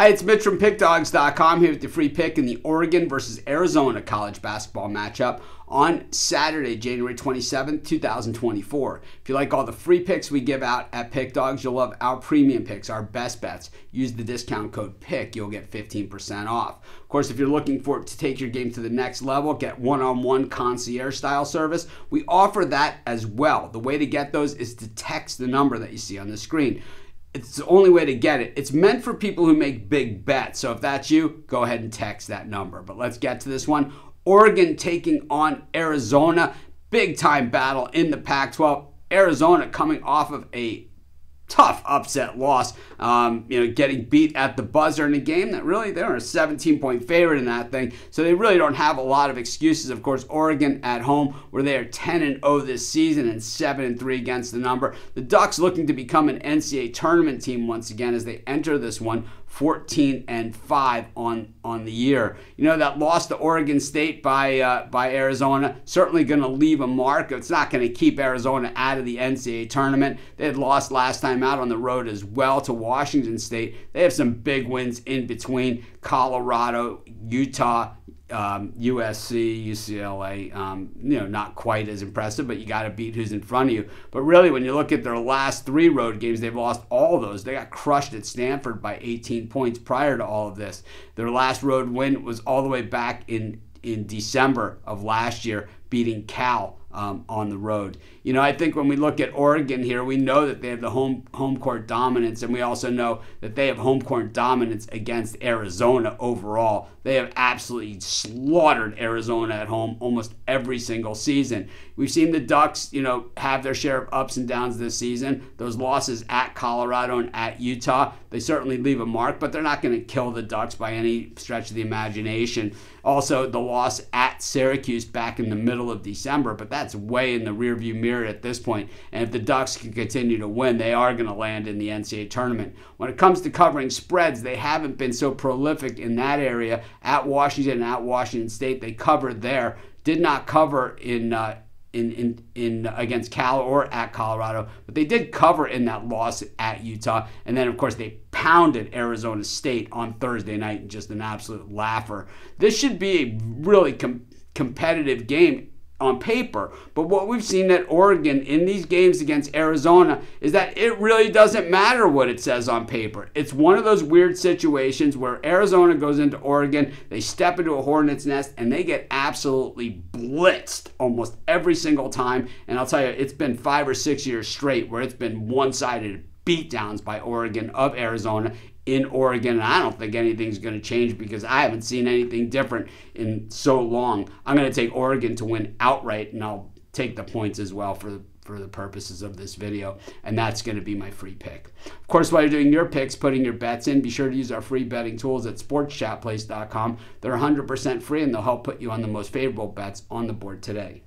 Hi, it's Mitch from PickDawgz.com here with the free pick in the Oregon versus Arizona college basketball matchup on Saturday, January 27th, 2024. If you like all the free picks we give out at PickDawgz, you'll love our premium picks, our best bets. Use the discount code PICK, you'll get 15% off. Of course, if you're looking for to take your game to the next level, get one-on-one concierge style service. We offer that as well. The way to get those is to text the number that you see on the screen it's the only way to get it. It's meant for people who make big bets. So if that's you, go ahead and text that number. But let's get to this one. Oregon taking on Arizona. Big time battle in the Pac 12. Arizona coming off of a tough upset loss. Um, you know, getting beat at the buzzer in a game that really they're a 17 point favorite in that thing. So they really don't have a lot of excuses. Of course, Oregon at home, where they are 10 and 0 this season and 7 and 3 against the number. The Ducks looking to become an NCAA tournament team once again as they enter this one 14 and 5 on on the year. You know that loss to Oregon State by uh, by Arizona certainly going to leave a mark. It's not going to keep Arizona out of the NCAA tournament. They had lost last time out on the road as well to Washington State. They have some big wins in between Colorado, Utah, um, USC, UCLA, um, you know, not quite as impressive, but you got to beat who's in front of you. But really, when you look at their last three road games, they've lost all those. They got crushed at Stanford by 18 points prior to all of this. Their last road win was all the way back in in December of last year, beating Cal um, on the road. You know, I think when we look at Oregon here, we know that they have the home home court dominance, and we also know that they have home court dominance against Arizona overall. They have absolutely slaughtered Arizona at home almost every single season. We've seen the Ducks, you know, have their share of ups and downs this season. Those losses at Colorado and at Utah, they certainly leave a mark, but they're not going to kill the Ducks by any stretch of the imagination. Also, the loss at Syracuse back in the middle of December, but that's way in the rearview mirror at this point. And if the Ducks can continue to win, they are going to land in the NCAA tournament. When it comes to covering spreads, they haven't been so prolific in that area at Washington and at Washington State. They covered there, did not cover in. Uh, in, in, in against Cal or at Colorado, but they did cover in that loss at Utah. And then, of course, they pounded Arizona State on Thursday night, just an absolute laugher. This should be a really com- competitive game on paper. But what we've seen at Oregon in these games against Arizona is that it really doesn't matter what it says on paper. It's one of those weird situations where Arizona goes into Oregon, they step into a hornet's nest, and they get absolutely blitzed almost every single time. And I'll tell you, it's been five or six years straight where it's been one sided beatdowns by Oregon of Arizona in Oregon. And I don't think anything's going to change because I haven't seen anything different in so long. I'm going to take Oregon to win outright, and I'll take the points as well for the for the purposes of this video, and that's going to be my free pick. Of course, while you're doing your picks, putting your bets in, be sure to use our free betting tools at sportschatplace.com. They're 100% free and they'll help put you on the most favorable bets on the board today.